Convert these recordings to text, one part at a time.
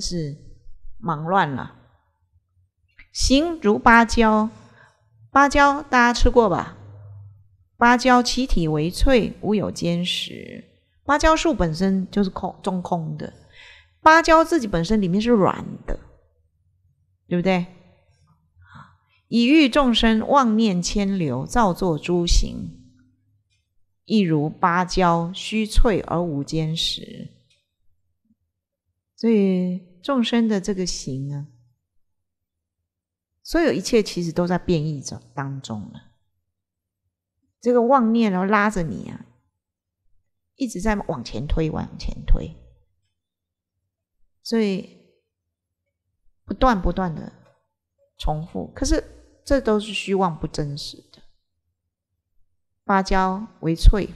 是忙乱了。形如芭蕉，芭蕉大家吃过吧？芭蕉其体为脆，无有坚实。芭蕉树本身就是空中空的，芭蕉自己本身里面是软的，对不对？以喻众生妄念牵流，造作诸行，亦如芭蕉，虚脆而无坚实。所以众生的这个行啊。所有一切其实都在变异中当中了。这个妄念然后拉着你啊，一直在往前推，往前推，所以不断不断的重复。可是这都是虚妄不真实的。芭蕉为脆，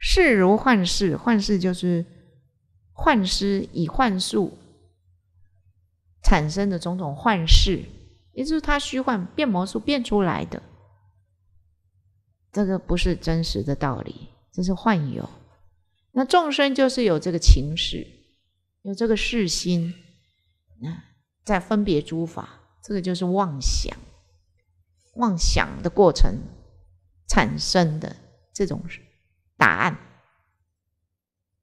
势如幻视，幻视就是幻师以幻术产生的种种幻视。也就是他虚幻变魔术变出来的，这个不是真实的道理，这是幻有。那众生就是有这个情识，有这个事心，那在分别诸法，这个就是妄想，妄想的过程产生的这种答案，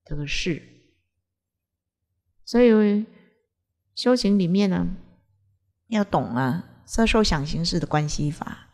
这个是。所以修行里面呢。要懂啊，色受想行识的关系法，